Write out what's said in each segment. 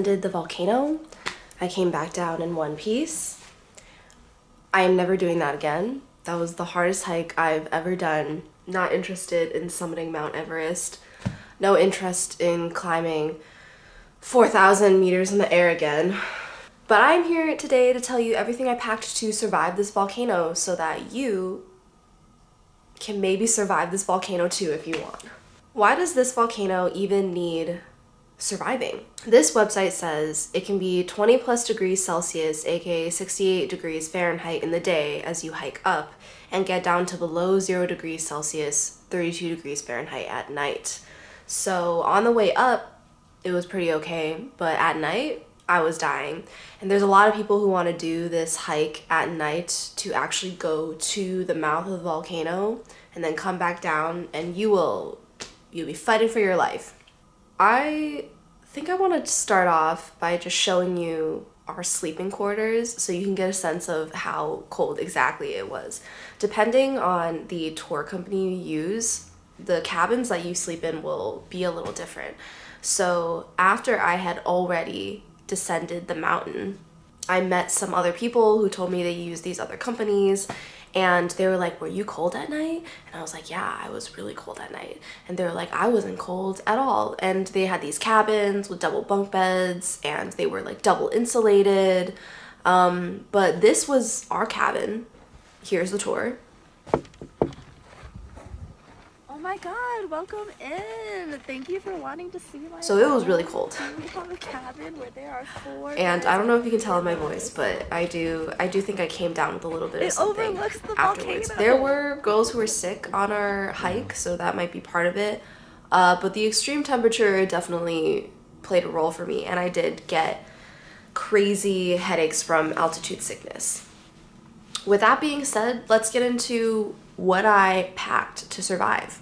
did the volcano. I came back down in one piece. I am never doing that again. That was the hardest hike I've ever done. Not interested in summiting Mount Everest. No interest in climbing 4,000 meters in the air again. But I'm here today to tell you everything I packed to survive this volcano so that you can maybe survive this volcano too if you want. Why does this volcano even need surviving? This website says it can be 20 plus degrees Celsius, aka 68 degrees Fahrenheit in the day as you hike up, and get down to below 0 degrees Celsius, 32 degrees Fahrenheit at night. So on the way up, it was pretty okay, but at night, I was dying. And there's a lot of people who want to do this hike at night to actually go to the mouth of the volcano and then come back down and you will you'll be fighting for your life. I think I want to start off by just showing you our sleeping quarters so you can get a sense of how cold exactly it was. Depending on the tour company you use, the cabins that you sleep in will be a little different. So after I had already descended the mountain, I met some other people who told me they use these other companies and they were like, Were you cold at night? And I was like, Yeah, I was really cold at night. And they were like, I wasn't cold at all. And they had these cabins with double bunk beds and they were like double insulated. Um, but this was our cabin. Here's the tour. Oh my god, welcome in. Thank you for wanting to see my So it was really cold. We have a cabin where there are four And I don't know if you can tell in my voice, but I do I do think I came down with a little bit of It something overlooks the afterwards. volcano. There were girls who were sick on our hike, so that might be part of it. Uh, but the extreme temperature definitely played a role for me, and I did get crazy headaches from altitude sickness. With that being said, let's get into what I packed to survive.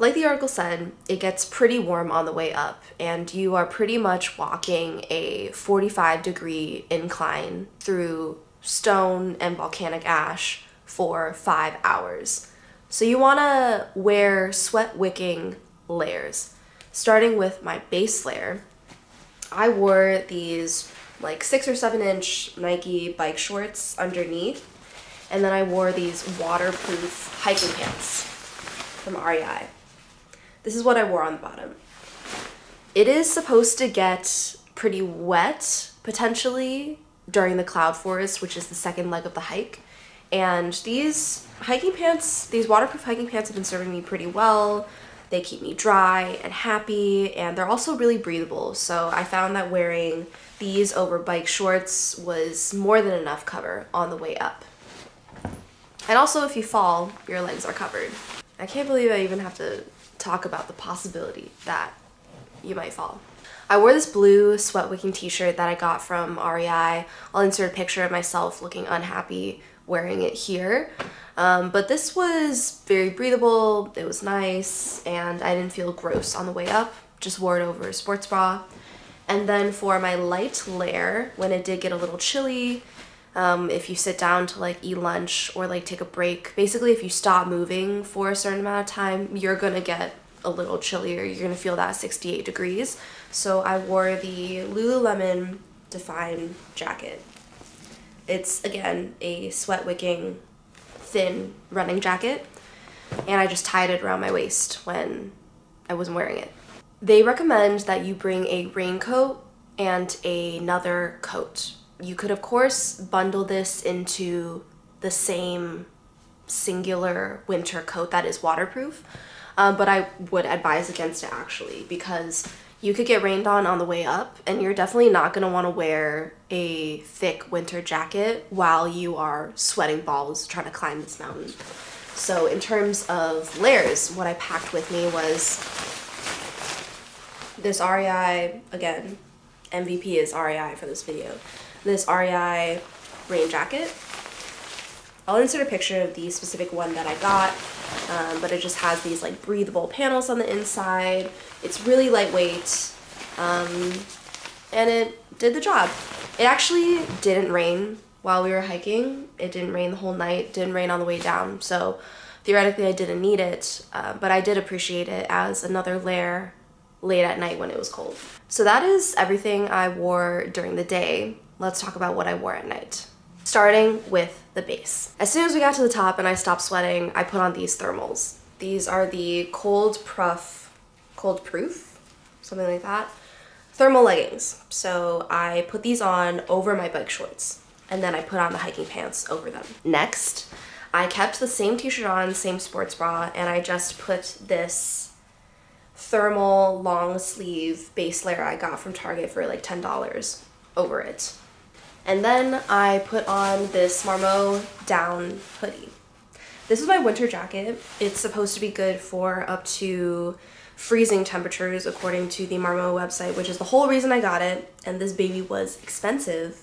Like the article said, it gets pretty warm on the way up, and you are pretty much walking a 45 degree incline through stone and volcanic ash for five hours. So you want to wear sweat wicking layers. Starting with my base layer, I wore these like six or seven inch Nike bike shorts underneath, and then I wore these waterproof hiking pants from REI. This is what I wore on the bottom. It is supposed to get pretty wet potentially during the cloud forest, which is the second leg of the hike. And these hiking pants, these waterproof hiking pants have been serving me pretty well. They keep me dry and happy, and they're also really breathable. So I found that wearing these over bike shorts was more than enough cover on the way up. And also, if you fall, your legs are covered. I can't believe I even have to talk about the possibility that you might fall. I wore this blue sweat wicking t-shirt that I got from REI. I'll insert a picture of myself looking unhappy wearing it here. Um, but this was very breathable, it was nice, and I didn't feel gross on the way up. Just wore it over a sports bra. And then for my light layer, when it did get a little chilly, um, if you sit down to like eat lunch or like take a break, basically if you stop moving for a certain amount of time, you're gonna get a little chillier. You're gonna feel that 68 degrees. So I wore the Lululemon Define jacket. It's again a sweat wicking thin running jacket and I just tied it around my waist when I wasn't wearing it. They recommend that you bring a raincoat and another coat. You could of course bundle this into the same singular winter coat that is waterproof, um, but I would advise against it actually because you could get rained on on the way up and you're definitely not going to want to wear a thick winter jacket while you are sweating balls trying to climb this mountain. So in terms of layers, what I packed with me was this REI, again, MVP is REI for this video, this REI rain jacket. I'll insert a picture of the specific one that I got, um, but it just has these like breathable panels on the inside. It's really lightweight, um, and it did the job. It actually didn't rain while we were hiking. It didn't rain the whole night, didn't rain on the way down, so theoretically I didn't need it, uh, but I did appreciate it as another layer late at night when it was cold. So that is everything I wore during the day. Let's talk about what I wore at night. Starting with the base. As soon as we got to the top and I stopped sweating, I put on these thermals. These are the Cold Proof, Cold Proof, something like that, thermal leggings. So I put these on over my bike shorts and then I put on the hiking pants over them. Next, I kept the same t-shirt on, same sports bra, and I just put this thermal long sleeve base layer I got from Target for like $10 over it. And then I put on this Marmot down hoodie. This is my winter jacket. It's supposed to be good for up to freezing temperatures according to the Marmot website, which is the whole reason I got it. And this baby was expensive,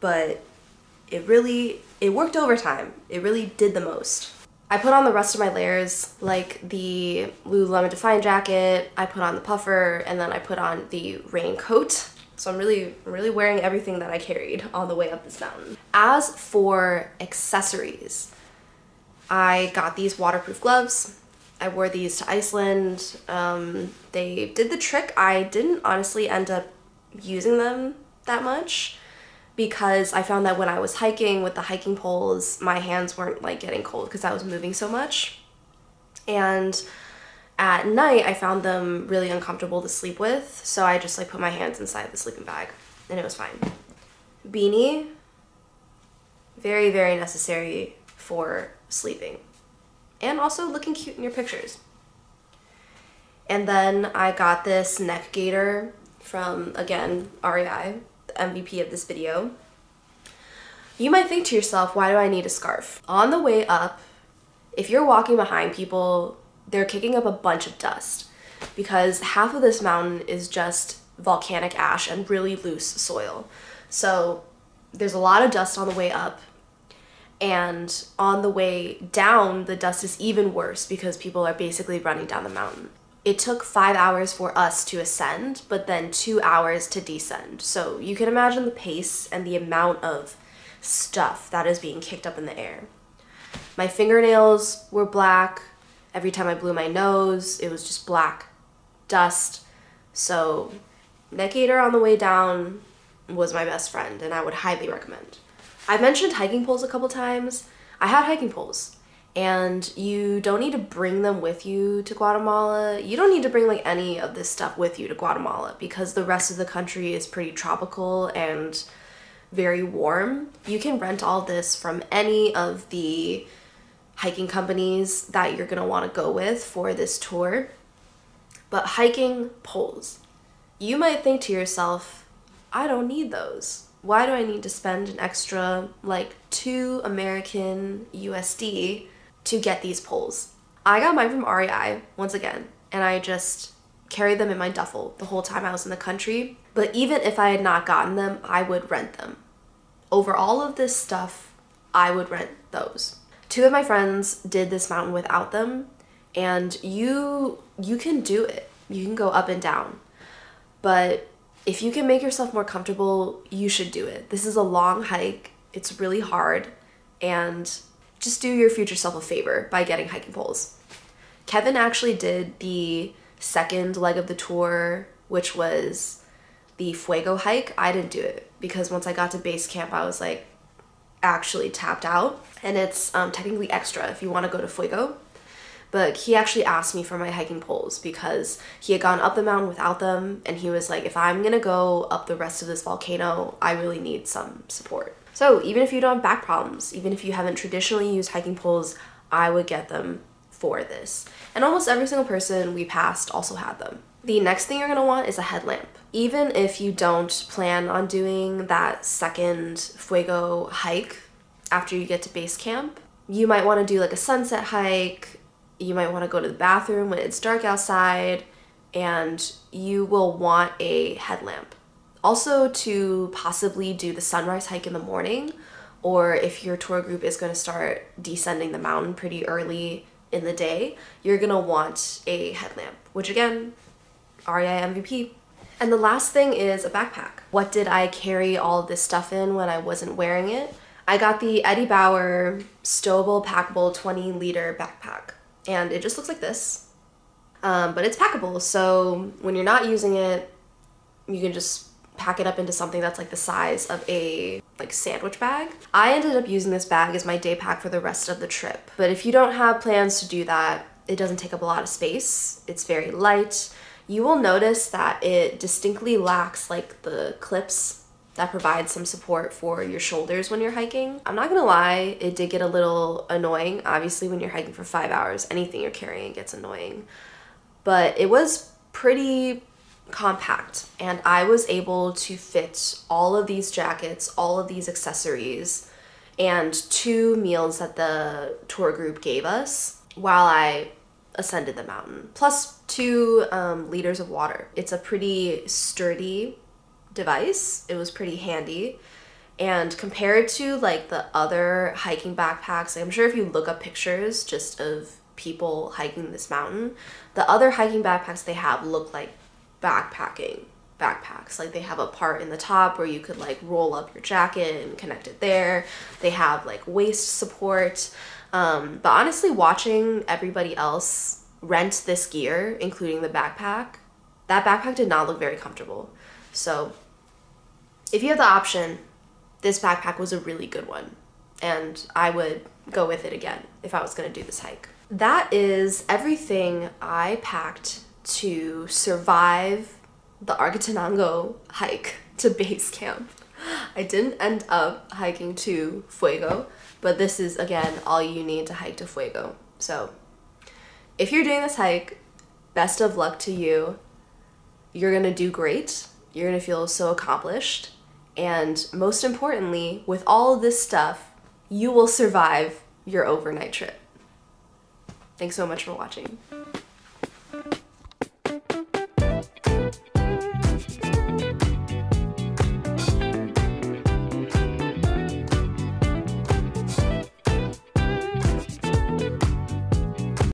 but it really, it worked overtime. It really did the most. I put on the rest of my layers, like the Lululemon Define jacket, I put on the puffer, and then I put on the raincoat. So I'm really, really wearing everything that I carried on the way up this mountain. As for accessories, I got these waterproof gloves. I wore these to Iceland. Um, they did the trick. I didn't honestly end up using them that much because I found that when I was hiking with the hiking poles, my hands weren't like getting cold because I was moving so much. And at night, I found them really uncomfortable to sleep with, so I just like put my hands inside the sleeping bag and it was fine. Beanie, very, very necessary for sleeping and also looking cute in your pictures. And then I got this neck gaiter from, again, REI the MVP of this video. You might think to yourself, why do I need a scarf? On the way up, if you're walking behind people, they're kicking up a bunch of dust because half of this mountain is just volcanic ash and really loose soil. So there's a lot of dust on the way up. And on the way down, the dust is even worse because people are basically running down the mountain it took five hours for us to ascend, but then two hours to descend. So you can imagine the pace and the amount of stuff that is being kicked up in the air. My fingernails were black. Every time I blew my nose, it was just black dust. So, neck gaiter on the way down was my best friend, and I would highly recommend. I've mentioned hiking poles a couple times. I had hiking poles and you don't need to bring them with you to Guatemala. You don't need to bring like any of this stuff with you to Guatemala because the rest of the country is pretty tropical and very warm. You can rent all this from any of the hiking companies that you're going to want to go with for this tour. But hiking poles. You might think to yourself, I don't need those. Why do I need to spend an extra like 2 American USD to get these poles. I got mine from REI once again, and I just carried them in my duffel the whole time I was in the country. But even if I had not gotten them, I would rent them. Over all of this stuff, I would rent those. Two of my friends did this mountain without them, and you you can do it. You can go up and down. But if you can make yourself more comfortable, you should do it. This is a long hike. It's really hard and just do your future self a favor by getting hiking poles. Kevin actually did the second leg of the tour, which was the Fuego hike. I didn't do it because once I got to base camp, I was like actually tapped out. And it's um, technically extra if you want to go to Fuego. But he actually asked me for my hiking poles because he had gone up the mountain without them. And he was like, if I'm to go up the rest of this volcano, I really need some support. So even if you don't have back problems, even if you haven't traditionally used hiking poles, I would get them for this. And almost every single person we passed also had them. The next thing you're gonna want is a headlamp. Even if you don't plan on doing that second Fuego hike after you get to base camp, you might wanna do like a sunset hike, you might wanna go to the bathroom when it's dark outside, and you will want a headlamp. Also, to possibly do the sunrise hike in the morning, or if your tour group is going to start descending the mountain pretty early in the day, you're going to want a headlamp, which again, REI MVP. And the last thing is a backpack. What did I carry all this stuff in when I wasn't wearing it? I got the Eddie Bauer stowable packable 20 liter backpack and it just looks like this. Um, but it's packable, so when you're not using it, you can just pack it up into something that's like the size of a like sandwich bag. I ended up using this bag as my day pack for the rest of the trip. But if you don't have plans to do that, it doesn't take up a lot of space. It's very light. You will notice that it distinctly lacks like the clips that provide some support for your shoulders when you're hiking. I'm not gonna lie, it did get a little annoying. Obviously, when you're hiking for five hours, anything you're carrying gets annoying. But it was pretty compact, and I was able to fit all of these jackets, all of these accessories, and two meals that the tour group gave us while I ascended the mountain, plus two um, liters of water. It's a pretty sturdy device. It was pretty handy. And compared to like the other hiking backpacks, I'm sure if you look up pictures just of people hiking this mountain, the other hiking backpacks they have look like backpacking backpacks. Like they have a part in the top where you could like roll up your jacket and connect it there. They have like waist support. Um, but honestly, watching everybody else rent this gear, including the backpack, that backpack did not look very comfortable. So if you have the option, this backpack was a really good one. And I would go with it again if I was going to do this hike. That is everything I packed to survive the Acatenango hike to base camp. I didn't end up hiking to Fuego, but this is again all you need to hike to Fuego. So if you're doing this hike, best of luck to you. You're gonna do great. You're gonna feel so accomplished. And most importantly, with all this stuff, you will survive your overnight trip. Thanks so much for watching.